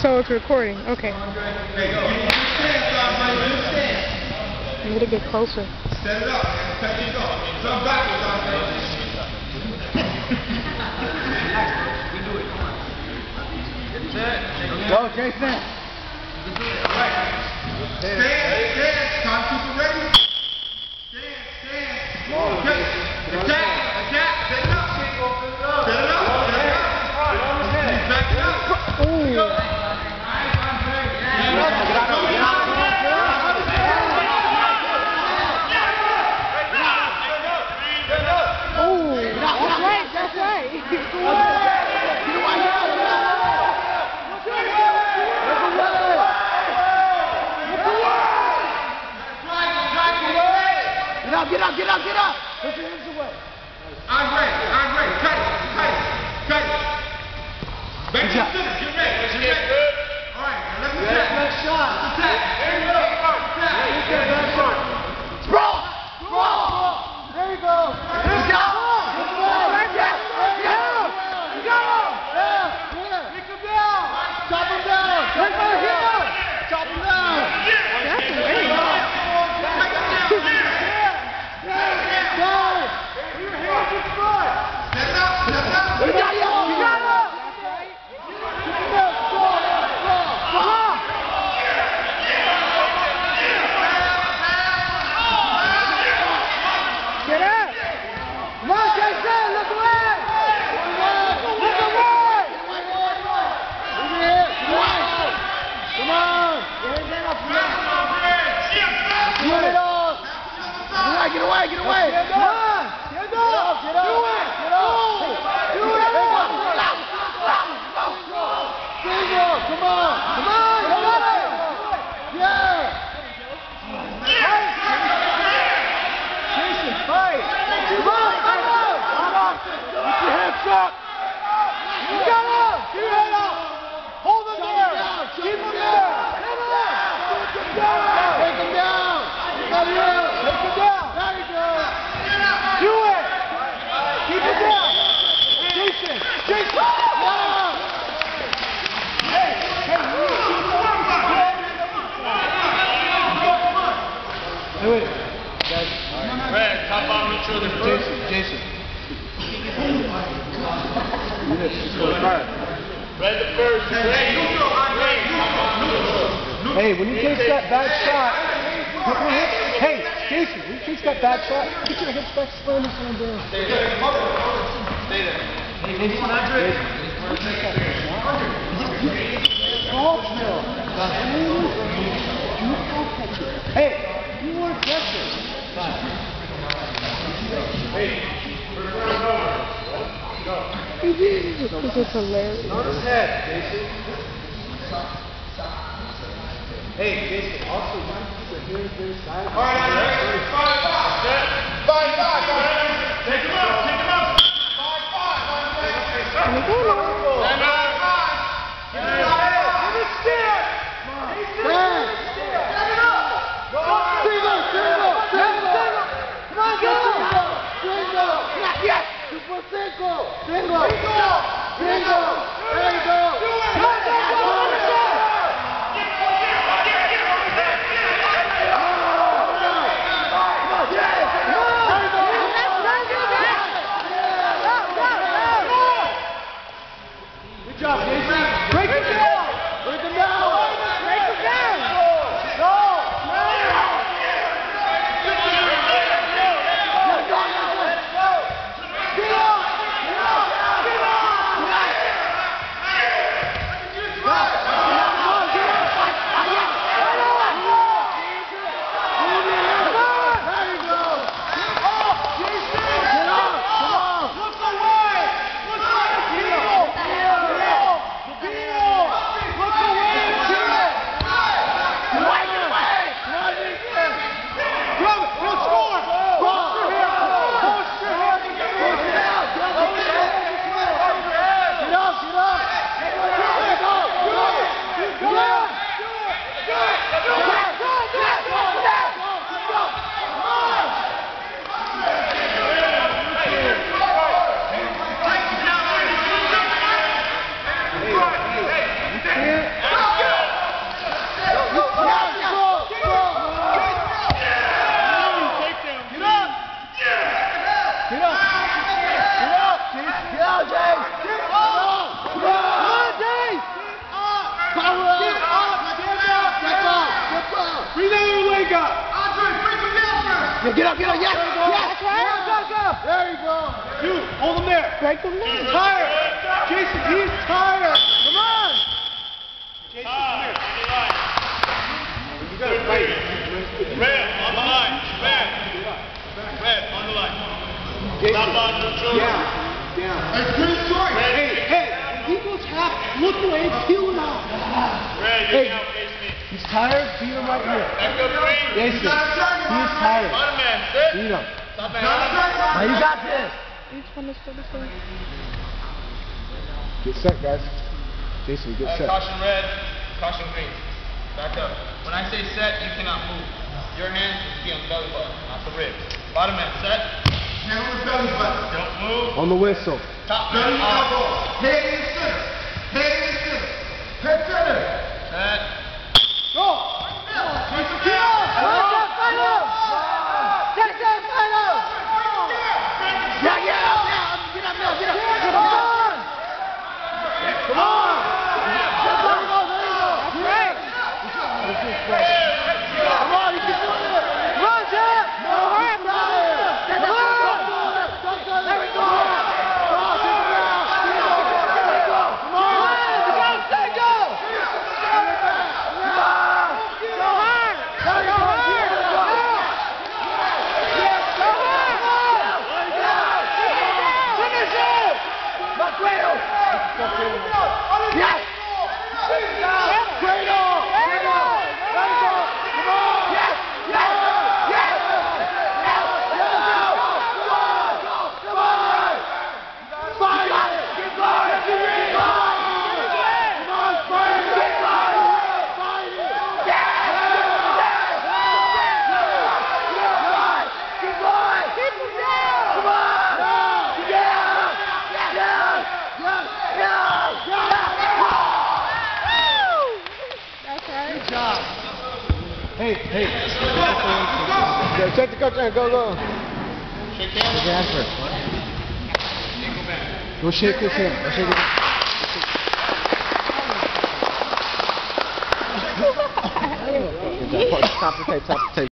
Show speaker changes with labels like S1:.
S1: So it's recording, okay. I need to get closer.
S2: Stand up and back
S3: with our We do it, come on. Go, Jason. Stand, stand. 这 Hey, when you takes that bad shot, hey, Jason, when you takes that bad shot, get your hips back slowly slowly down.
S4: Stay there. Stay there.
S3: Hey, maybe 100. Ball drill. You ball catcher. Hey, you were a.
S1: Hey, first round over this is hilarious.
S3: Notice that, Jason. Hey, Jason, also, my people here, their. All right,
S2: all right, five, 成功。
S4: 成功。成功。Get up. Get up,
S2: James. Get out,
S3: James. Get up. Get. Come on, James. Power up. Get up. Get up. Step up. Step up. Reload and wake up. Andre, bring him down get up, get up. Yes. Yes.
S1: That's right.
S3: Get up, go, go. There you go. Dude, hold him there.
S1: Break
S3: him
S1: down.
S3: He's tired. Jason, he's tired. Come on. Jason, come here. You got to fight.
S4: Red.
S3: Jason.
S4: Stop on neutral.
S3: Down. Down.
S2: It's good choice.
S3: Hey, hey, he goes half, look away, peel him out.
S4: Red,
S3: Hey.
S4: you now face me.
S3: He's tired, beat him right here.
S4: Back green.
S3: Jason, he's tired.
S4: Bottom man, sit.
S3: Beat him.
S4: Stop and out.
S3: Now you got this.
S1: Each one is for the same.
S3: Get set, guys. Jason, get
S4: Uh,
S3: set.
S4: caution red, caution green. Back up. When I say set, you cannot move. Your hands will be on the belly button, not the ribs. Bottom man, set.
S2: Hand on the belly button.
S4: Don't move.
S3: On the whistle.
S4: Top
S2: Belly
S4: man, off.
S2: elbow. Head in the center. Head in the center. Head center.
S4: Set.
S3: Go!
S2: Jason,
S3: Get up!
S2: down.
S3: final! Take that final! Yeah, get up now! Get up now, get up! Come on! Come on! There you go, there you go!
S1: That's right.
S3: Come on, you can do it! Come on, Jeff!
S1: Go hard,
S3: Come on! Come on! There we go! Come on, take it down! There we go! Come on! You gotta stay, go! Come on!
S1: Go hard.
S3: There you
S1: Go
S3: go!
S1: hard.
S3: Go!
S1: Go hard.
S3: Finish it! Macredo! Yes! Cradle! Cradle! Let it go! Come on! Yes! Yes! Yes! Yes! Yes! Come on! Come on! Fight it! Keep going! Keep going! Come on, fight it! Keep going! Fight it! Yes! Yes! Keep going!
S1: Keep them down.
S3: Come on! Yeah! Yes! Yes! Yes! Yes!
S1: Woo! That's right.
S3: Good job. Hey, hey. Yeah, check the coach and go, go.
S4: Shake hands.
S3: Take answer.
S4: Ankle bend.
S3: Go shake his hand. Go shake his hand. Stop the tape, stop the tape.